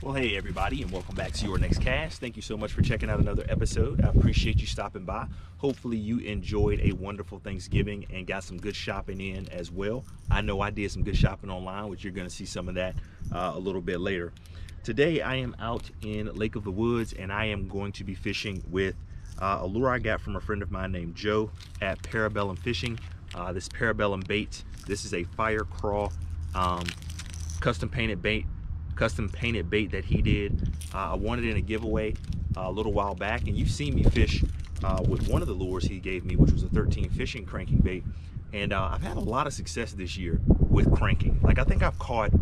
Well, hey, everybody, and welcome back to your next cast. Thank you so much for checking out another episode. I appreciate you stopping by. Hopefully, you enjoyed a wonderful Thanksgiving and got some good shopping in as well. I know I did some good shopping online, which you're going to see some of that uh, a little bit later. Today, I am out in Lake of the Woods and I am going to be fishing with uh, a lure I got from a friend of mine named Joe at Parabellum Fishing. Uh, this Parabellum bait, this is a fire crawl um, custom painted bait custom painted bait that he did. Uh, I won it in a giveaway uh, a little while back, and you've seen me fish uh, with one of the lures he gave me, which was a 13 fishing cranking bait. And uh, I've had a lot of success this year with cranking. Like I think I've caught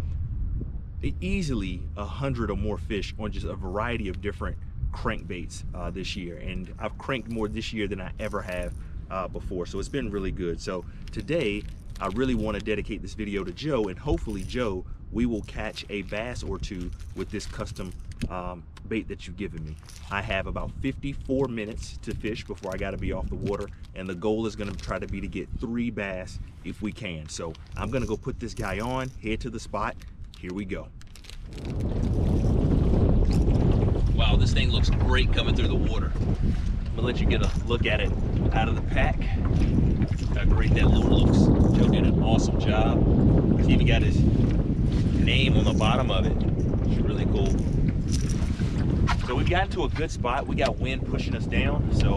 easily a hundred or more fish on just a variety of different crankbaits uh, this year. And I've cranked more this year than I ever have uh, before. So it's been really good. So today, I really want to dedicate this video to Joe and hopefully Joe we will catch a bass or two with this custom um, bait that you've given me. I have about 54 minutes to fish before I gotta be off the water and the goal is gonna try to be to get three bass if we can. So I'm gonna go put this guy on, head to the spot, here we go. Wow, this thing looks great coming through the water. I'm gonna let you get a look at it out of the pack. How great that lure looks. Joe did an awesome job. Even got his name on the bottom of it. It's really cool. So we've gotten to a good spot. We got wind pushing us down. So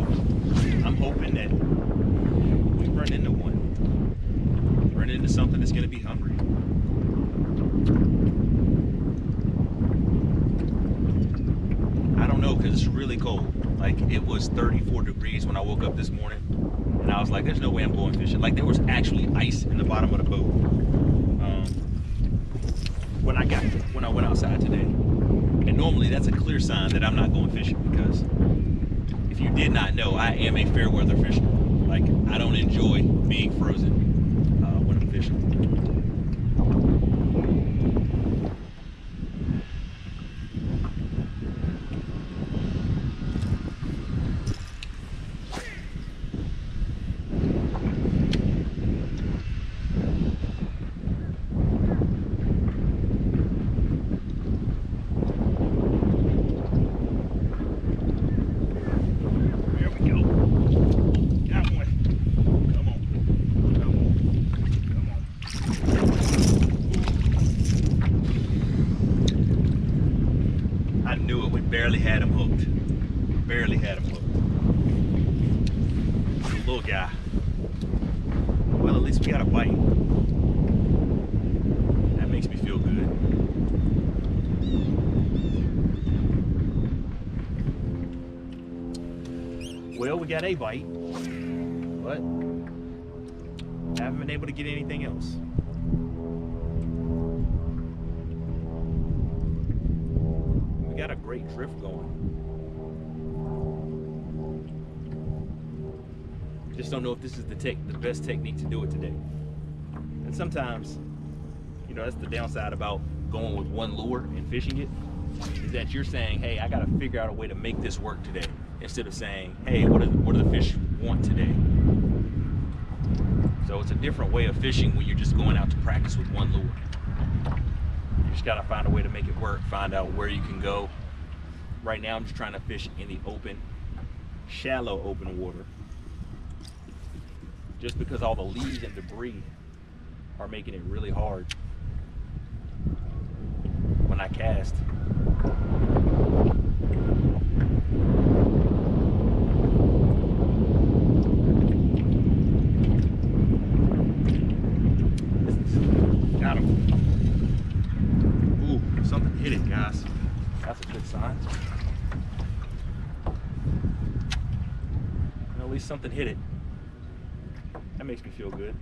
I'm hoping that we run into one. Run into something that's gonna be hungry. I don't know because it's really cold. Like it was 34 degrees when I woke up this morning. And I was like, there's no way I'm going fishing. Like there was actually ice in the bottom of the boat when I got when I went outside today. And normally that's a clear sign that I'm not going fishing because if you did not know, I am a fair weather fisherman. Like I don't enjoy being frozen uh, when I'm fishing. barely had him hooked. Barely had him hooked. Little guy. Well, at least we got a bite. That makes me feel good. Well, we got a bite, but haven't been able to get anything else. We got a great drift going. Just don't know if this is the tech, the best technique to do it today. And sometimes, you know, that's the downside about going with one lure and fishing it, is that you're saying, hey, I got to figure out a way to make this work today, instead of saying, hey, what, do, what do the fish want today? So it's a different way of fishing when you're just going out to practice with one lure You just got to find a way to make it work, find out where you can go. Right now, I'm just trying to fish in the open, shallow open water. Just because all the leaves and debris are making it really hard when I cast. Got him. Ooh, something hit gas that's a good sign at least something hit it. Makes me feel good.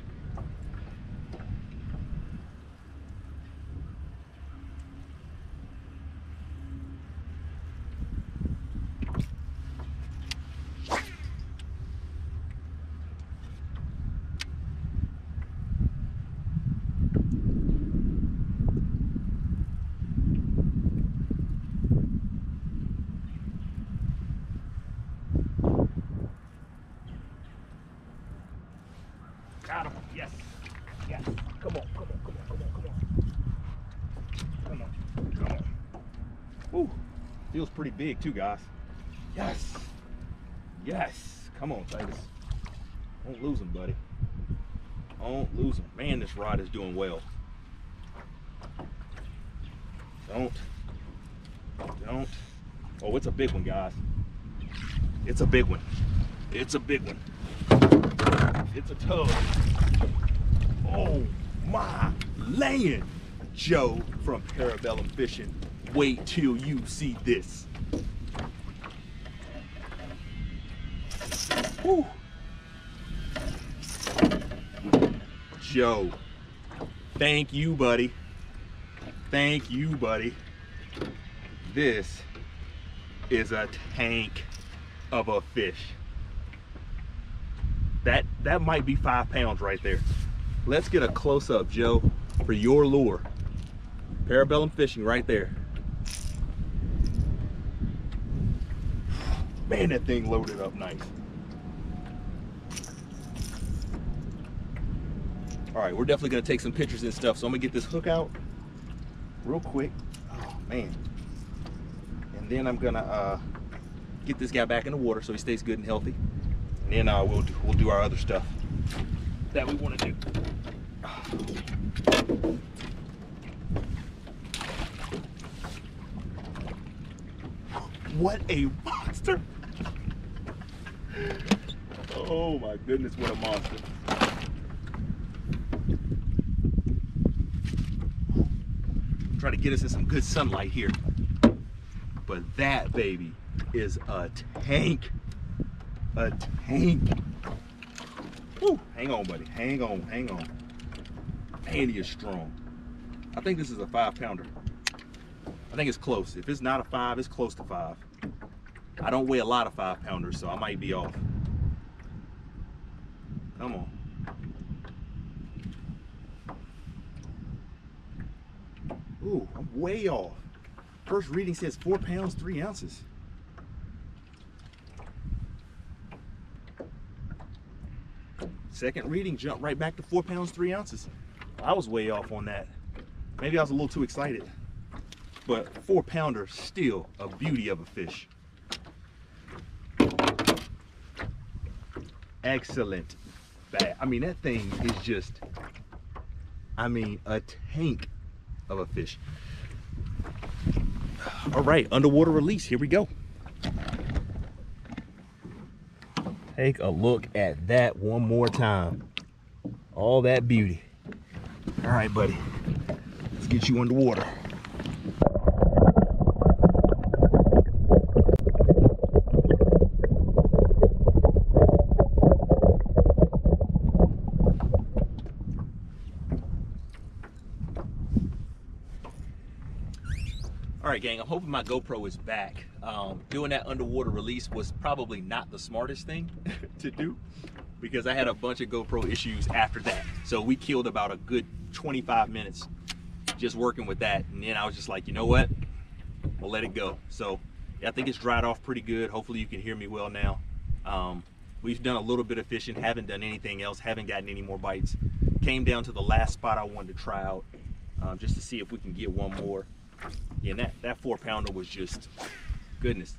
Feels pretty big too, guys. Yes. Yes. Come on, Titus. Don't lose him, buddy. Don't lose him. Man, this rod is doing well. Don't. Don't. Oh, it's a big one, guys. It's a big one. It's a big one. It's a tug. Oh my land. Joe from Parabellum Fishing. Wait till you see this. Joe, thank you, buddy. Thank you, buddy. This is a tank of a fish. That that might be five pounds right there. Let's get a close up, Joe, for your lure. Parabellum fishing right there. Man, that thing loaded up nice. All right, we're definitely gonna take some pictures and stuff. So I'm gonna get this hook out real quick. Oh man. And then I'm gonna uh, get this guy back in the water so he stays good and healthy. And then uh, we'll, do, we'll do our other stuff that we wanna do. What a monster! Oh my goodness, what a monster. Try to get us in some good sunlight here. But that baby is a tank. A tank. Woo, hang on, buddy. Hang on, hang on. Man, he is strong. I think this is a five pounder. I think it's close. If it's not a five, it's close to five. I don't weigh a lot of five pounders, so I might be off. Come on. Ooh, I'm way off. First reading says four pounds, three ounces. Second reading jumped right back to four pounds, three ounces. I was way off on that. Maybe I was a little too excited. But four pounder, still a beauty of a fish. Excellent. Bad. I mean, that thing is just, I mean, a tank of a fish. All right, underwater release. Here we go. Take a look at that one more time. All that beauty. All right, buddy. Let's get you underwater. All right, gang, I'm hoping my GoPro is back. Um, doing that underwater release was probably not the smartest thing to do because I had a bunch of GoPro issues after that. So we killed about a good 25 minutes just working with that. And then I was just like, you know what? We'll let it go. So yeah, I think it's dried off pretty good. Hopefully you can hear me well now. Um, we've done a little bit of fishing, haven't done anything else, haven't gotten any more bites. Came down to the last spot I wanted to try out um, just to see if we can get one more. Yeah, that, that four pounder was just, goodness,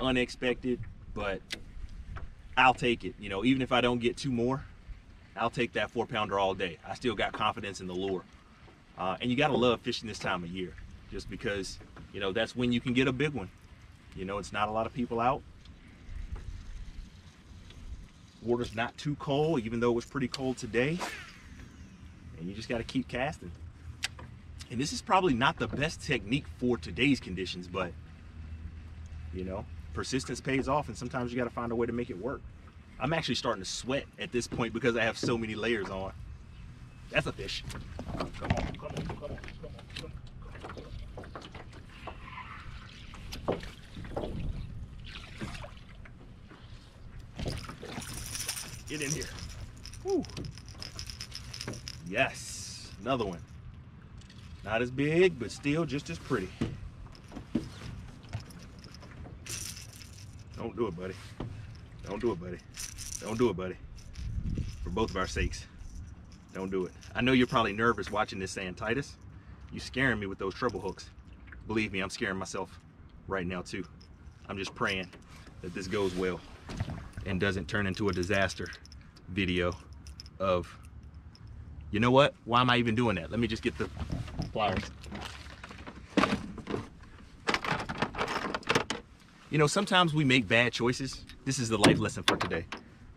unexpected, but I'll take it. You know, even if I don't get two more, I'll take that four pounder all day. I still got confidence in the lure. Uh, and you gotta love fishing this time of year just because, you know, that's when you can get a big one. You know, it's not a lot of people out. Water's not too cold, even though it was pretty cold today. And you just gotta keep casting. And this is probably not the best technique for today's conditions, but you know, persistence pays off and sometimes you gotta find a way to make it work. I'm actually starting to sweat at this point because I have so many layers on. That's a fish. Come on, come on, come on. Get in here. Woo. Yes, another one. Not as big, but still just as pretty. Don't do it, buddy. Don't do it, buddy. Don't do it, buddy. For both of our sakes. Don't do it. I know you're probably nervous watching this saying, Titus, You're scaring me with those treble hooks. Believe me, I'm scaring myself. right now too. I'm just praying that this goes well and doesn't turn into a disaster video of, you know what? Why am I even doing that? Let me just get the pliers. You know, sometimes we make bad choices. This is the life lesson for today.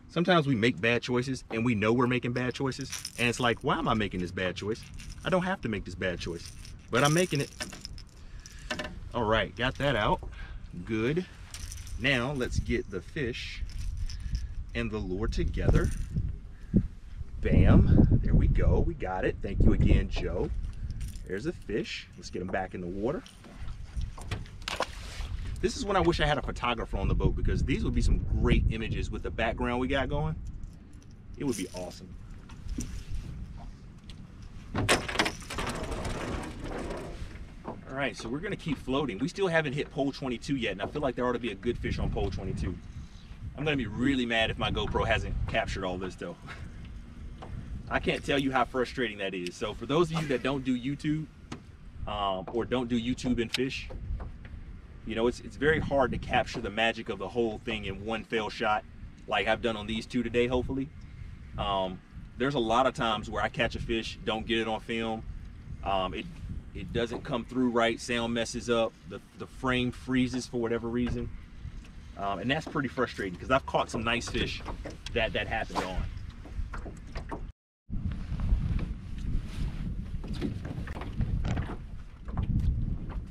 Sometimes we make bad choices and we know we're making bad choices. And it's like, why am I making this bad choice? I don't have to make this bad choice, but I'm making it. All right, got that out. Good. Now let's get the fish and the lure together. Bam, there we go, we got it. Thank you again, Joe. There's a fish. Let's get him back in the water. This is when I wish I had a photographer on the boat because these would be some great images with the background we got going. It would be awesome. All right, so we're gonna keep floating. We still haven't hit pole 22 yet, and I feel like there ought to be a good fish on pole 22. I'm gonna be really mad if my GoPro hasn't captured all this though. I can't tell you how frustrating that is. So for those of you that don't do YouTube, um, or don't do YouTube and fish, you know, it's, it's very hard to capture the magic of the whole thing in one fail shot, like I've done on these two today, hopefully. Um, there's a lot of times where I catch a fish, don't get it on film. Um, it, it doesn't come through right, sound messes up, the, the frame freezes for whatever reason. Um, and that's pretty frustrating because I've caught some nice fish that that happened on.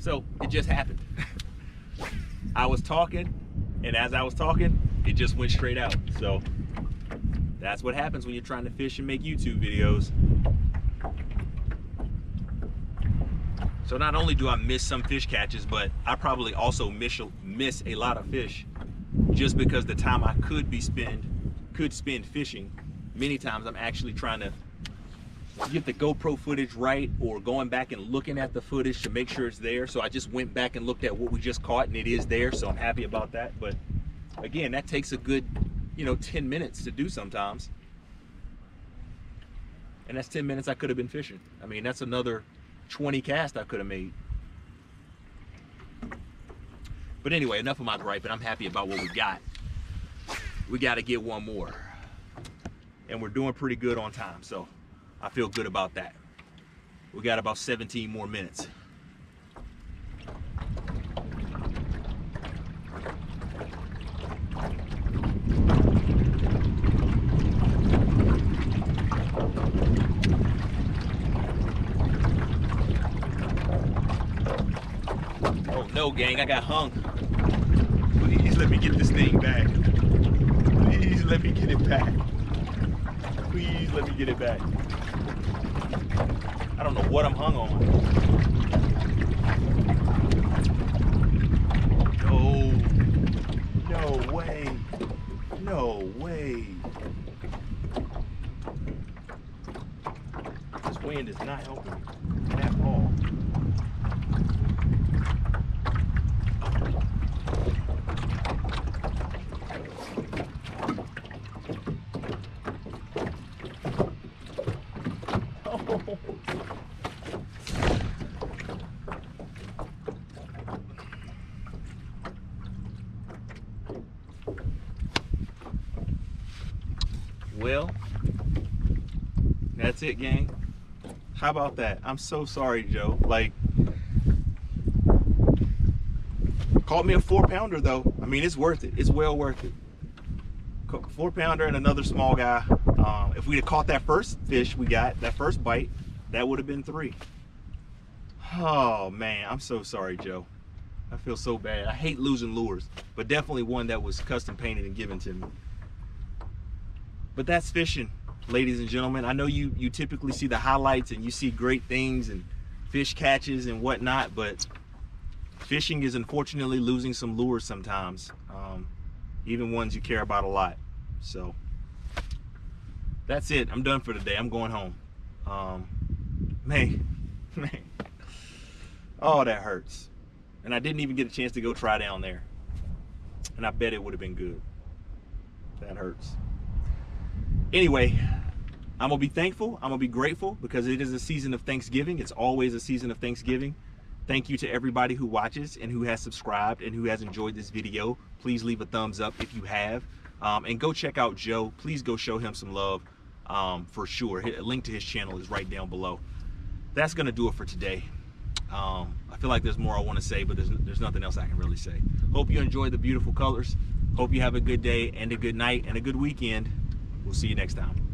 So it just happened. I was talking, and as I was talking, it just went straight out. So that's what happens when you're trying to fish and make YouTube videos. So not only do I miss some fish catches, but I probably also miss, miss a lot of fish just because the time I could be spend could spend fishing. Many times I'm actually trying to get the GoPro footage right or going back and looking at the footage to make sure it's there. So I just went back and looked at what we just caught and it is there. So I'm happy about that. But again, that takes a good, you know, 10 minutes to do sometimes. And that's 10 minutes I could have been fishing. I mean, that's another 20 cast I could have made. But anyway, enough of my gripe, and I'm happy about what we got. We got to get one more. And we're doing pretty good on time. So I feel good about that. We got about 17 more minutes. Oh no, gang, I got hung. Please let me get this thing back. Please let me get it back. Please let me get it back. I don't know what I'm hung on. No. No way. No way. This wind is not helping at all. Well, that's it, gang. How about that? I'm so sorry, Joe. Like, caught me a four pounder though. I mean, it's worth it. It's well worth it. Four pounder and another small guy. Um, if we'd caught that first fish we got, that first bite, that would have been three. Oh man, I'm so sorry, Joe. I feel so bad. I hate losing lures, but definitely one that was custom painted and given to me. But that's fishing, ladies and gentlemen. I know you you typically see the highlights and you see great things and fish catches and whatnot, but fishing is unfortunately losing some lures sometimes, um, even ones you care about a lot. So that's it. I'm done for today. I'm going home. Um, man, man, oh that hurts. And I didn't even get a chance to go try down there. And I bet it would have been good. That hurts anyway, I'm gonna be thankful. I'm gonna be grateful because it is a season of Thanksgiving. It's always a season of Thanksgiving. Thank you to everybody who watches and who has subscribed and who has enjoyed this video. Please leave a thumbs up if you have. Um, and go check out Joe. Please go show him some love um, for sure. A link to his channel is right down below. That's to do it for today. Um, I feel like there's more I want to say, but there's, there's nothing else I can really say. Hope you enjoy the beautiful colors. Hope you have a good day and a good night and a good weekend. We'll see you next time.